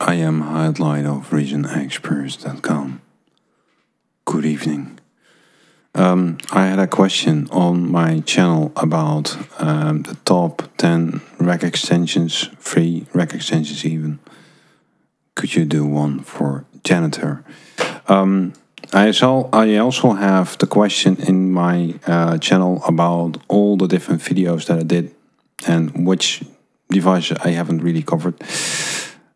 I am Hydlide of ReasonExperts.com. Good evening. Um, I had a question on my channel about um, the top 10 rack extensions, free rack extensions even. Could you do one for janitor? Um, I, I also have the question in my uh, channel about all the different videos that I did and which devices I haven't really covered.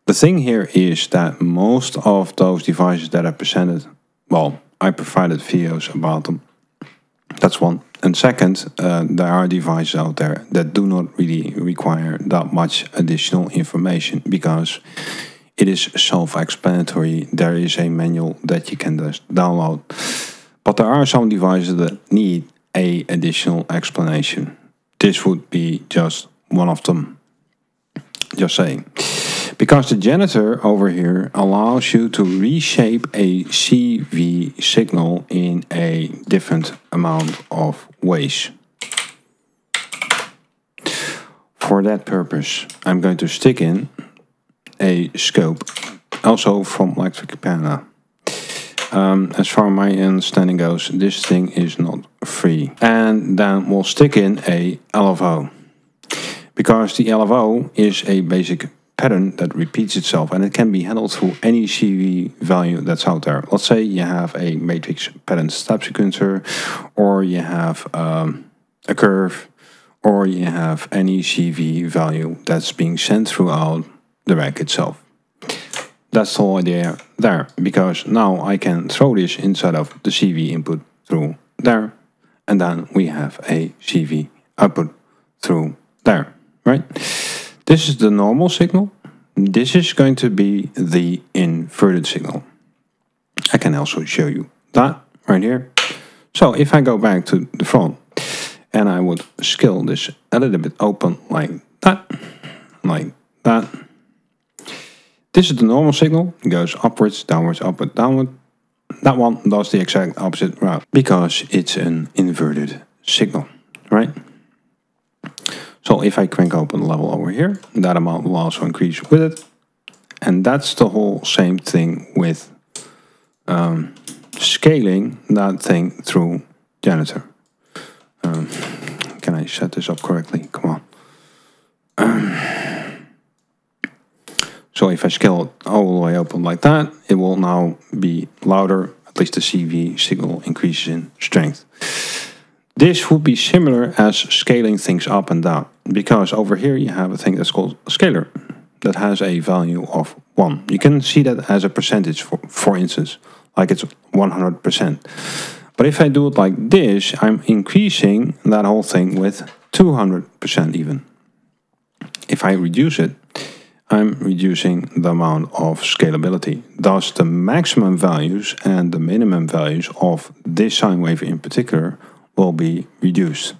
The thing here is that most of those devices that I presented, well, I provided videos about them that's one. And second, uh, there are devices out there that do not really require that much additional information because it is self-explanatory. There is a manual that you can just download. But there are some devices that need a additional explanation. This would be just one of them. Just saying. Because the janitor over here allows you to reshape a CV signal in a different amount of ways. For that purpose, I'm going to stick in a scope, also from Lectric Panda. Um, as far as my understanding goes, this thing is not free. And then we'll stick in a LFO. Because the LFO is a basic pattern that repeats itself and it can be handled through any CV value that's out there. Let's say you have a matrix pattern step sequencer or you have um, a curve or you have any CV value that's being sent throughout the rack itself. That's the whole idea there because now I can throw this inside of the CV input through there and then we have a CV output through there, right? This is the normal signal. This is going to be the inverted signal. I can also show you that right here. So if I go back to the front and I would scale this a little bit open like that, like that. This is the normal signal. It goes upwards, downwards, upward, downward. That one does the exact opposite route because it's an inverted signal, right? So if I crank open the level over here, that amount will also increase with it. And that's the whole same thing with um, scaling that thing through janitor. Um, can I set this up correctly? Come on. Um, so if I scale it all the way open like that, it will now be louder. At least the CV signal increases in strength. This would be similar as scaling things up and down, because over here you have a thing that's called a scaler that has a value of 1. You can see that as a percentage, for, for instance, like it's 100%. But if I do it like this, I'm increasing that whole thing with 200% even. If I reduce it, I'm reducing the amount of scalability. Thus, the maximum values and the minimum values of this sine wave in particular will be reduced.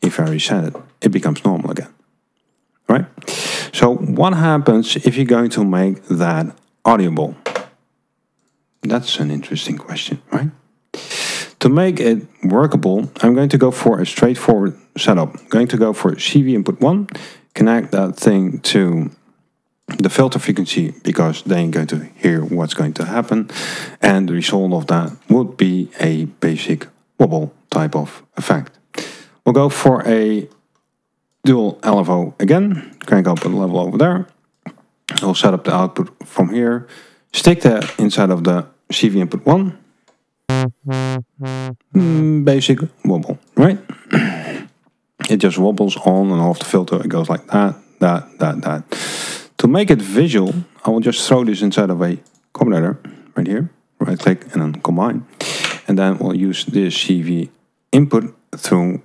If I reset it, it becomes normal again. Right? So what happens if you're going to make that audible? That's an interesting question, right? To make it workable, I'm going to go for a straightforward setup. I'm going to go for CV input 1, connect that thing to the filter frequency because then you're going to hear what's going to happen and the result of that would be a basic wobble type of effect. We'll go for a dual LFO again, crank up the level over there. We'll set up the output from here, stick that inside of the CV input 1. Mm, basic wobble, right? It just wobbles on and off the filter. It goes like that, that, that, that. To make it visual, I will just throw this inside of a combinator right here. Right click and then combine. And then we'll use this CV input through,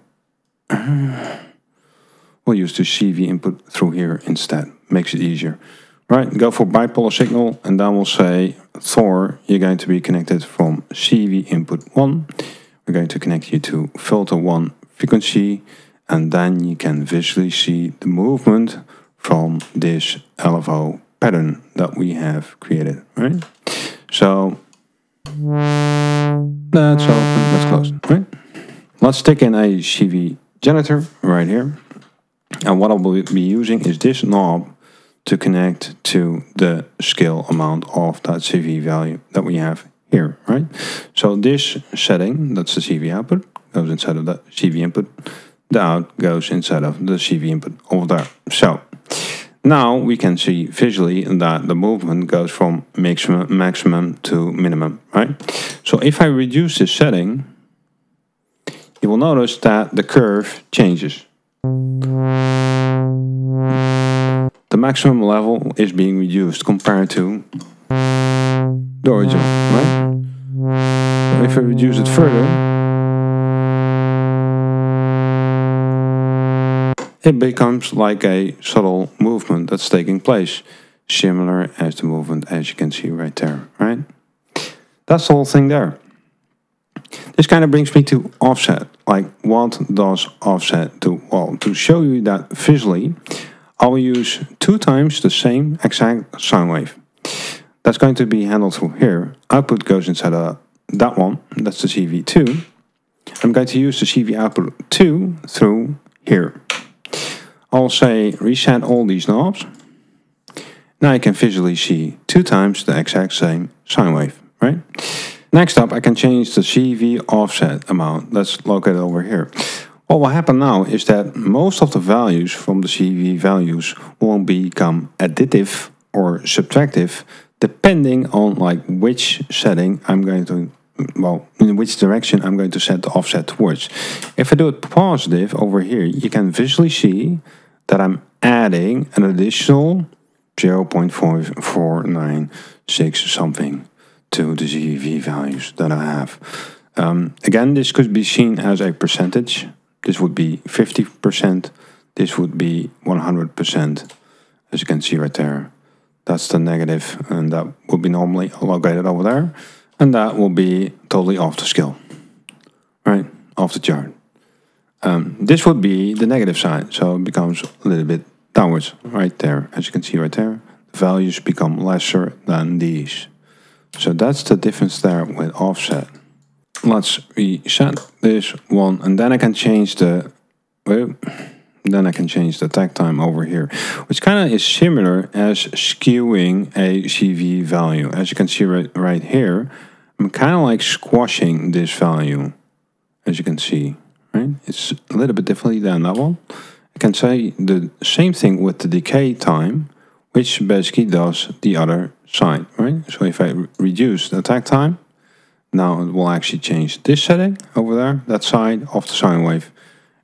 uh, we'll use the CV input through here instead. Makes it easier. Right, go for bipolar signal and then we'll say Thor, you're going to be connected from CV input 1. We're going to connect you to filter 1 frequency and then you can visually see the movement from this LFO pattern that we have created, right? So that's open, that's closed, right? Let's take in a CV janitor right here. And what I'll be using is this knob to connect to the scale amount of that CV value that we have here, right? So this setting, that's the CV output, goes inside of the CV input. The out goes inside of the CV input over there. So now we can see visually that the movement goes from maximum, maximum to minimum, right? So if I reduce this setting, you will notice that the curve changes. The maximum level is being reduced compared to the original, right? If I reduce it further, it becomes like a subtle movement that's taking place, similar as the movement as you can see right there, right? That's the whole thing there. This kind of brings me to offset. Like, what does offset do? Well, to show you that visually, I will use two times the same exact sine wave. That's going to be handled through here. Output goes inside of that one, that's the CV2. I'm going to use the CV output 2 through here. I'll say reset all these knobs. Now you can visually see two times the exact same sine wave, right? Next up, I can change the CV offset amount that's located over here. What will happen now is that most of the values from the CV values will become additive or subtractive depending on like which setting I'm going to well in which direction I'm going to set the offset towards. If I do it positive over here you can visually see that I'm adding an additional 0.4496 something to the CV values that I have. Um, again, this could be seen as a percentage. This would be 50%. This would be 100%. As you can see right there. That's the negative and that would be normally located over there. And that will be totally off the scale. Right? Off the chart. Um, this would be the negative side. So it becomes a little bit downwards right there. As you can see right there. The values become lesser than these. So that's the difference there with offset. Let's reset this one and then I can change the well, then I can change the takt time over here, which kind of is similar as skewing a CV value. As you can see right, right here, I'm kind of like squashing this value, as you can see, right? It's a little bit differently than that one. I can say the same thing with the decay time, which basically does the other side, right? So if I reduce the takt time, now it will actually change this setting over there, that side of the sine wave.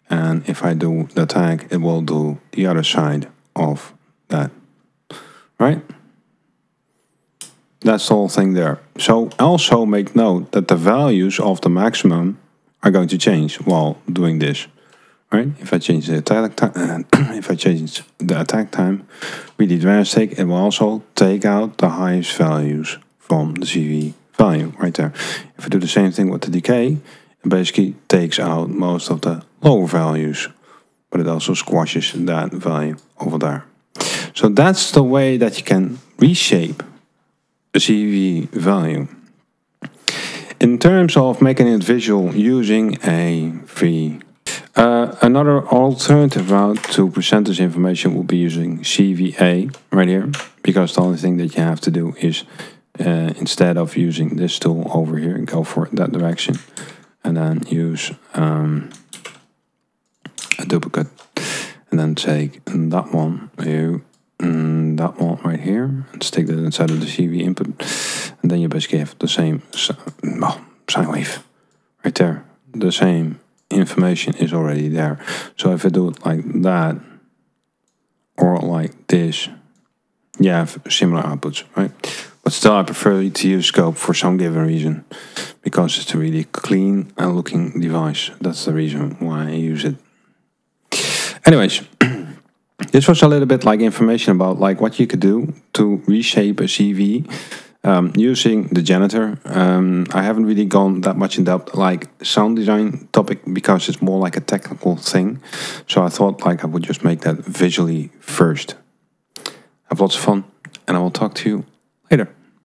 And if I do the tag, it will do the other side of that, right? That's the whole thing there. So also make note that the values of the maximum are going to change while doing this right? If I change the attack time, uh, if I change the attack time really drastic, it will also take out the highest values from the CV value right there. If I do the same thing with the decay, it basically takes out most of the lower values, but it also squashes that value over there. So that's the way that you can reshape a CV value. In terms of making it visual using a free uh, another alternative route to present this information will be using CVA right here, because the only thing that you have to do is uh, instead of using this tool over here, go for that direction, and then use um, a duplicate, and then take that one, you, mm, that one right here, and stick that inside of the CV input, and then you basically have the same, well, sine wave right there, the same information is already there. So if I do it like that or like this, you have similar outputs, right? But still I prefer to use scope for some given reason because it's a really clean and looking device. That's the reason why I use it. Anyways, this was a little bit like information about like what you could do to reshape a CV um, using the janitor, um, I haven't really gone that much in depth like sound design topic because it's more like a technical thing. So I thought like I would just make that visually first. Have lots of fun and I will talk to you later.